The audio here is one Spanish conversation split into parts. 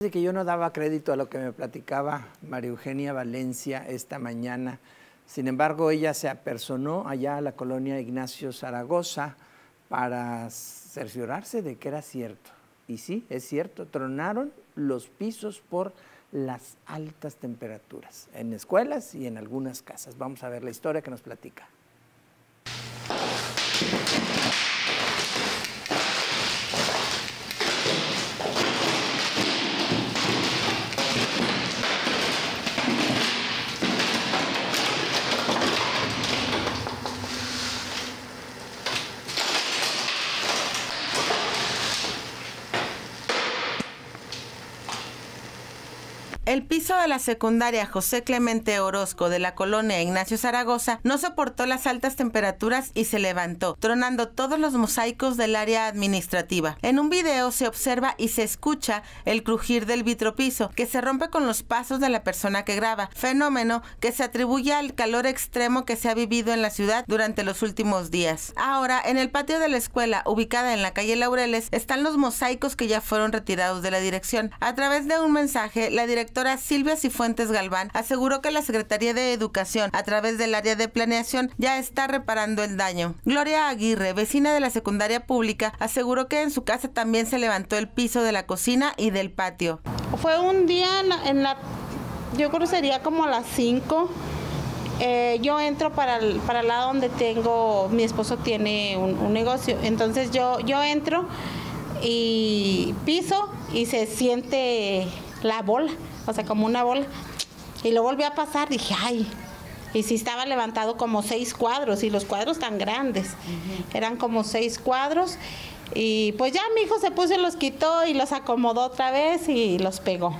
Que yo no daba crédito a lo que me platicaba María Eugenia Valencia esta mañana. Sin embargo, ella se apersonó allá a la colonia Ignacio Zaragoza para cerciorarse de que era cierto. Y sí, es cierto, tronaron los pisos por las altas temperaturas en escuelas y en algunas casas. Vamos a ver la historia que nos platica. El piso de la secundaria José Clemente Orozco de la colonia Ignacio Zaragoza no soportó las altas temperaturas y se levantó, tronando todos los mosaicos del área administrativa. En un video se observa y se escucha el crujir del vitropiso, que se rompe con los pasos de la persona que graba, fenómeno que se atribuye al calor extremo que se ha vivido en la ciudad durante los últimos días. Ahora, en el patio de la escuela, ubicada en la calle Laureles, están los mosaicos que ya fueron retirados de la dirección. A través de un mensaje, la directora doctora Silvia Cifuentes Galván aseguró que la Secretaría de Educación, a través del área de planeación, ya está reparando el daño. Gloria Aguirre, vecina de la secundaria pública, aseguró que en su casa también se levantó el piso de la cocina y del patio. Fue un día en la, yo creo que sería como a las 5. Eh, yo entro para el, para el lado donde tengo, mi esposo tiene un, un negocio, entonces yo, yo entro y piso y se siente la bola o sea, como una bola. Y lo volví a pasar, dije, ay, y si estaba levantado como seis cuadros, y los cuadros tan grandes, eran como seis cuadros, y pues ya mi hijo se puso y los quitó y los acomodó otra vez y los pegó.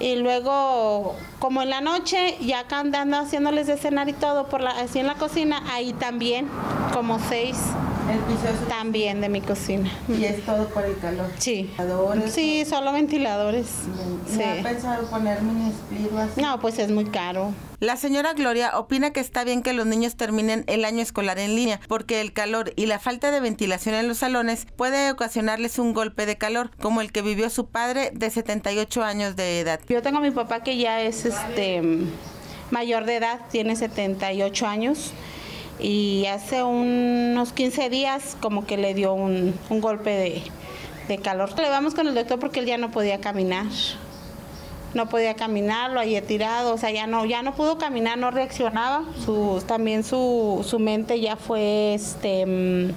Y luego, como en la noche, ya andando haciéndoles de cenar y todo, por la, así en la cocina, ahí también, como seis. El piso es También de mi cocina. ¿Y es todo por el calor? Sí. ¿Ventiladores? Sí, solo ventiladores. ¿No Sí. ha pensado poner mini split o así? No, pues es muy caro. La señora Gloria opina que está bien que los niños terminen el año escolar en línea, porque el calor y la falta de ventilación en los salones puede ocasionarles un golpe de calor, como el que vivió su padre de 78 años de edad. Yo tengo a mi papá que ya es este mayor de edad, tiene 78 años y hace unos 15 días como que le dio un, un golpe de, de calor. Le vamos con el doctor porque él ya no podía caminar. No podía caminar, lo había tirado, o sea, ya no, ya no pudo caminar, no reaccionaba. Su, también su, su mente ya fue este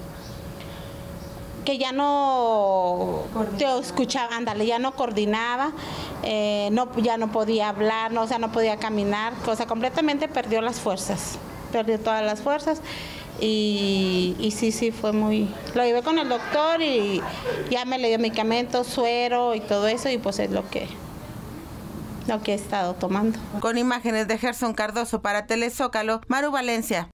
que ya no te escuchaba, ándale, ya no coordinaba, eh, no, ya no podía hablar, no, o sea, no podía caminar, o sea, completamente perdió las fuerzas, perdió todas las fuerzas y, sí, sí, fue muy... Lo llevé con el doctor y ya me le dio medicamentos, suero y todo eso y pues es lo que, lo que he estado tomando. Con imágenes de Gerson Cardoso para Telezócalo, Maru Valencia.